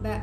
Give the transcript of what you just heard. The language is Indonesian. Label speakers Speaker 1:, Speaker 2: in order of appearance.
Speaker 1: Mbak,